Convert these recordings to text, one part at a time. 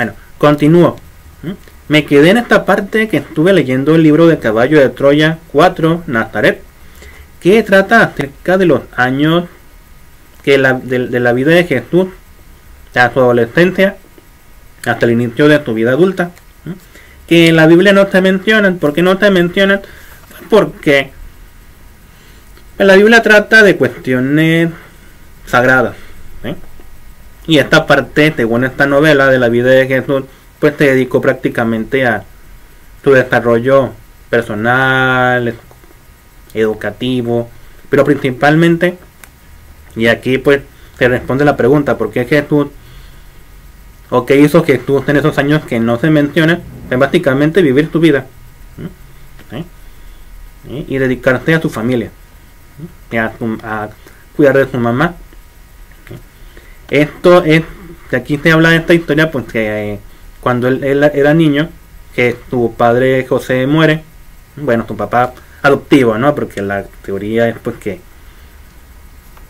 Bueno, continúo. Me quedé en esta parte que estuve leyendo el libro de Caballo de Troya 4, Nazaret, que trata acerca de los años que la, de, la vida de Jesús, a su adolescencia, hasta el inicio de su vida adulta. Que en la Biblia no se mencionan. ¿Por qué no se mencionan? Pues porque la Biblia trata de cuestiones sagradas. Y esta parte, según esta novela de la vida de Jesús, pues se dedicó prácticamente a su desarrollo personal, educativo, pero principalmente, y aquí pues se responde la pregunta, ¿por qué Jesús o qué hizo Jesús en esos años que no se menciona? Es básicamente vivir su vida y dedicarse a su familia, y a cuidar de su mamá esto es, aquí se habla de esta historia, pues que eh, cuando él, era niño, que su padre José muere, bueno, su papá adoptivo, ¿no? Porque la teoría es pues que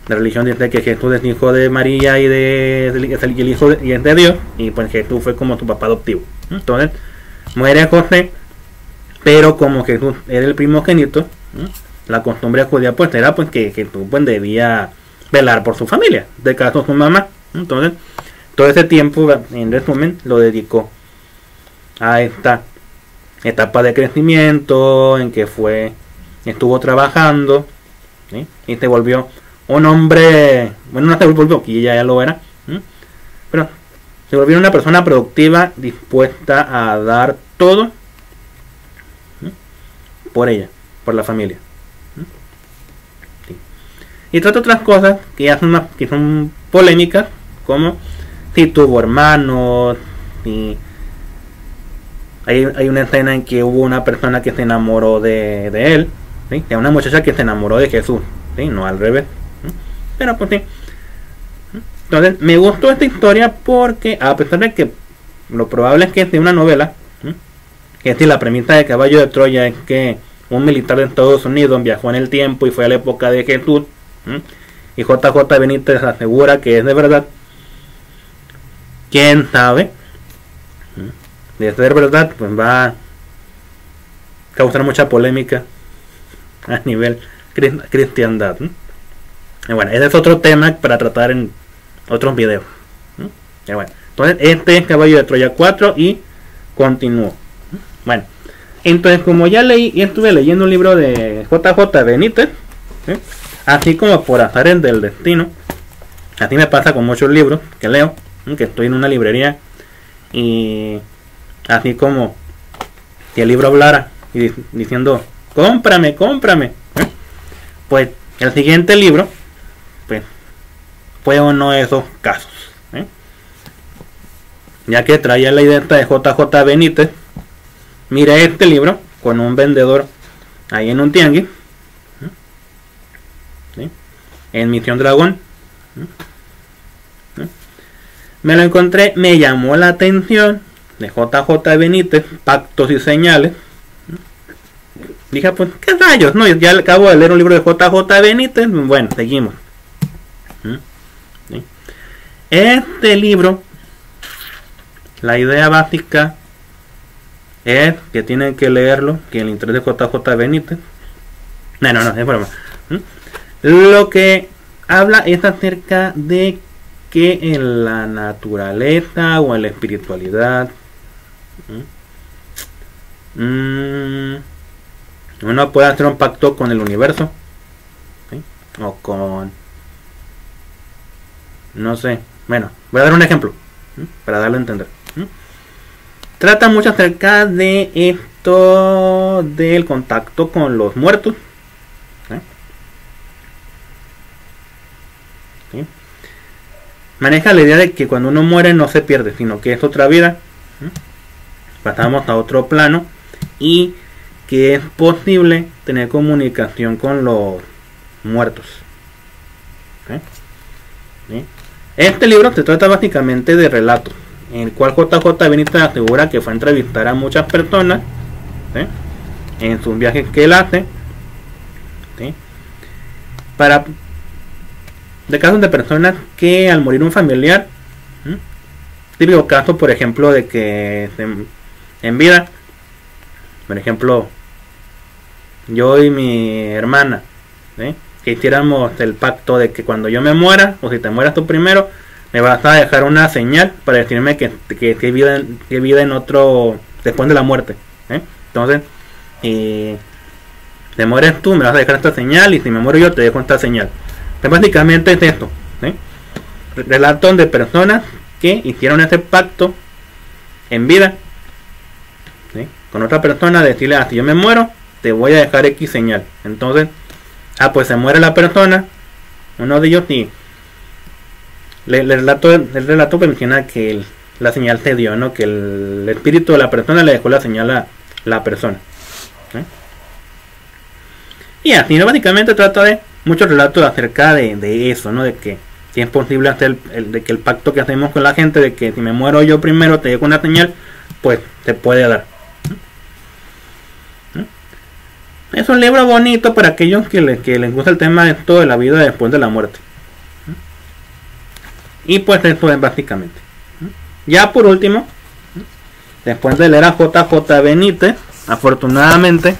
la religión dice que Jesús es hijo de María y de el hijo y es de Dios y pues Jesús fue como su papá adoptivo. Entonces muere José, pero como Jesús era el primogénito, la costumbre judía pues era pues que Jesús pues debía velar por su familia, de caso su mamá. Entonces, todo ese tiempo, en resumen, lo dedicó a esta etapa de crecimiento en que fue, estuvo trabajando y se volvió un hombre, bueno, no se volvió, aquí ya, ya lo era, pero se volvió una persona productiva dispuesta a dar todo por ella, por la familia. Y trata otras cosas que ya son, que son polémicas, como si tuvo hermanos, y hay, hay una escena en que hubo una persona que se enamoró de, de él, ¿sí? Hay una muchacha que se enamoró de Jesús, ¿sí? no al revés. Pero pues sí. Entonces, me gustó esta historia porque, a pesar de que lo probable es que de una novela, que si la premisa de Caballo de Troya es que un militar de Estados Unidos viajó en el tiempo y fue a la época de Jesús, y JJ Benítez asegura que es de verdad. ¿Quién sabe? De ser verdad, pues va a causar mucha polémica a nivel cristiandad. Y bueno, ese es otro tema para tratar en otros videos. bueno, entonces este es Caballo de Troya 4 y continúo. Bueno, entonces como ya leí y estuve leyendo un libro de JJ Benítez, Así como por azares del destino. Así me pasa con muchos libros que leo. Que estoy en una librería. Y así como si el libro hablara y diciendo, cómprame, cómprame. ¿eh? Pues el siguiente libro, pues fue uno de esos casos. ¿eh? Ya que traía la idea de JJ Benítez. Mire este libro con un vendedor ahí en un tianguis en Misión Dragón. Me lo encontré, me llamó la atención de JJ Benítez, Pactos y Señales. Dije, pues, ¿qué rayos? No, ya acabo de leer un libro de JJ Benítez. Bueno, seguimos. Este libro, la idea básica es que tienen que leerlo, que el interés de JJ Benítez. No, no, no, es broma. Lo que habla es acerca de que en la naturaleza o en la espiritualidad mm, uno puede hacer un pacto con el universo o con no sé bueno voy a dar un ejemplo para darlo a entender trata mucho acerca de esto del contacto con los muertos maneja la idea de que cuando uno muere no se pierde, sino que es otra vida. Pasamos a otro plano. Y que es posible tener comunicación con los muertos. Este libro se trata básicamente de relatos, en el cual JJ Benítez asegura que fue a entrevistar a muchas personas en sus viajes que él hace para de casos de personas que al morir un familiar típico caso, por ejemplo, de que en, en vida, por ejemplo, yo y mi hermana, que hiciéramos el pacto de que cuando yo me muera, o si te mueras tú primero, me vas a dejar una señal para decirme que, que, que, vida, que vida en otro, después de la muerte. ¿eh? Entonces, te mueres tú, me vas a dejar esta señal, y si me muero yo, te dejo esta señal. Pues básicamente es esto. ¿sí? Relatos de personas que hicieron ese pacto en vida con otra persona, decirle, ah, si yo me muero, te voy a dejar X señal. Entonces, ah, pues se muere la persona, uno de ellos y el, relato, el relato menciona que la señal se dio, ¿no? Que el, espíritu de la persona le dejó la señal a la persona. Y así, ¿no? básicamente trata de muchos relatos acerca de, de eso, ¿no? De que si es posible hacer el, de que el pacto que hacemos con la gente, de que si me muero yo primero te dejo una señal, pues se puede dar. Es un libro bonito para aquellos que, les gusta el tema de esto de la vida después de la muerte. Y pues eso es básicamente. Ya por último, después de leer a JJ Benítez, afortunadamente,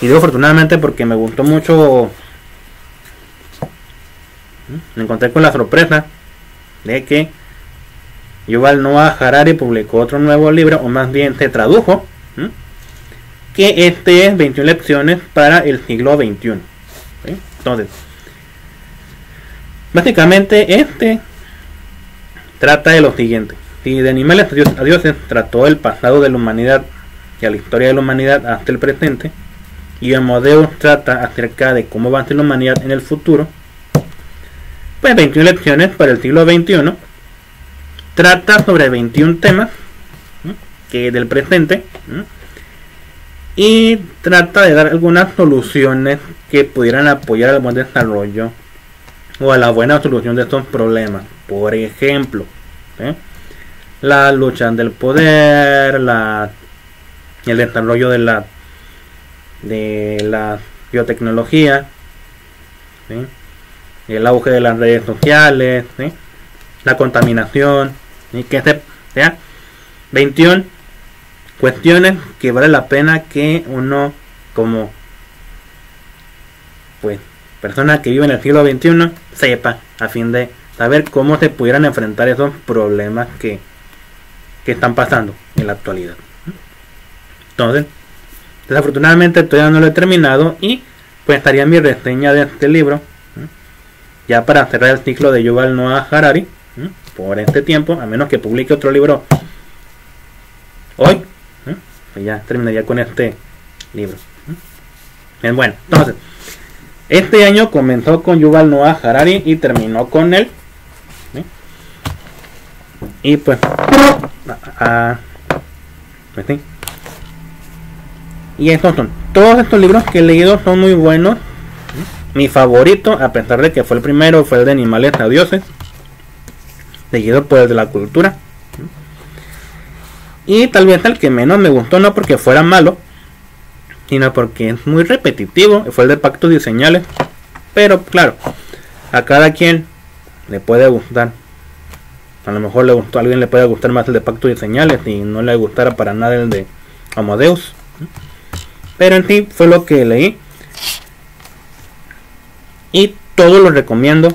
y digo afortunadamente porque me gustó mucho, me encontré con la sorpresa de que Yuval Noah Harari publicó otro nuevo libro, o más bien se tradujo, que este es 21 lecciones para el siglo XXI. Entonces, básicamente este trata de lo siguiente. Si de animales a dioses trató el pasado de la humanidad y a la historia de la humanidad hasta el presente, y Amadeus trata acerca de cómo va a ser la humanidad en el futuro, pues 21 lecciones para el siglo XXI trata sobre 21 temas que del presente y trata de dar algunas soluciones que pudieran apoyar al buen desarrollo o a la buena solución de estos problemas. Por ejemplo, la lucha del poder, el desarrollo de la de la biotecnología, el auge de las redes sociales, la contaminación, y que se, 21 cuestiones que vale la pena que uno como pues persona que vive en el siglo XXI sepa a fin de saber cómo se pudieran enfrentar esos problemas que, que están pasando en la actualidad. Entonces, desafortunadamente todavía no lo he terminado y pues estaría mi reseña de este libro ya para cerrar el ciclo de Yuval Noah Harari por este tiempo, a menos que publique otro libro hoy pues ya terminaría con este libro. Bien, bueno, entonces, este año comenzó con Yuval Noah Harari y terminó con él. Y pues, pues. Y estos son, todos estos libros que he leído son muy buenos. Mi favorito, a pesar de que fue el primero, fue el de Animales a Dioses, seguido por el de la cultura. Y tal vez el que menos me gustó no porque fuera malo, sino porque es muy repetitivo. Fue el de pactos y señales. Pero claro, a cada quien le puede gustar. A lo mejor le gustó, a alguien le puede gustar más el de pactos y señales y no le gustara para nada el de Amadeus. Pero en sí fue lo que leí. Y todo lo recomiendo.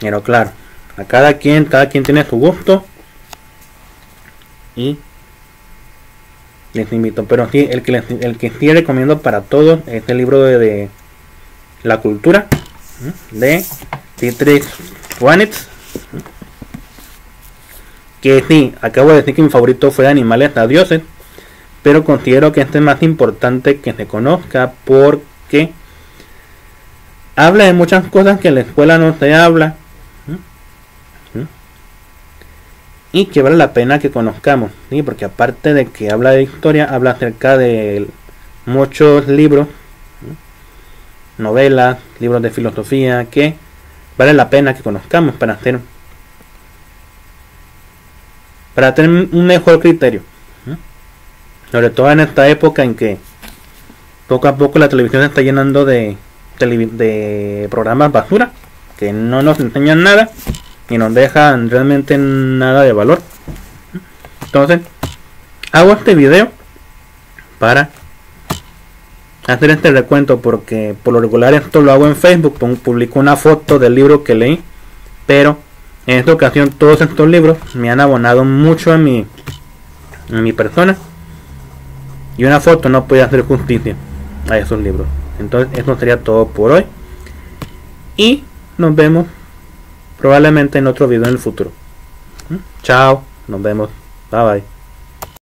Pero claro, a cada quien, cada quien tiene su gusto y les invito. Pero sí, el que, el que sí recomiendo para todos es el libro de, la cultura de Dietrich Schwanitz. Que sí, acabo de decir que mi favorito fue Animales a Dioses. Pero considero que este es más importante que se conozca porque habla de muchas cosas que en la escuela no se habla y que vale la pena que conozcamos, porque aparte de que habla de historia, habla acerca de muchos libros, novelas, libros de filosofía, que vale la pena que conozcamos para hacer para tener un mejor criterio. Sobre todo en esta época en que poco a poco la televisión se está llenando de, de programas basura. que no nos enseñan nada y nos dejan realmente nada de valor. Entonces, hago este video para hacer este recuento porque por lo regular esto lo hago en Facebook, publico una foto del libro que leí, pero en esta ocasión todos estos libros me han abonado mucho a mi, a mi persona y una foto no puede hacer justicia a esos libros. Entonces eso sería todo por hoy y nos vemos probablemente en otro video en el futuro. ¿Mm? Chao, nos vemos, bye bye.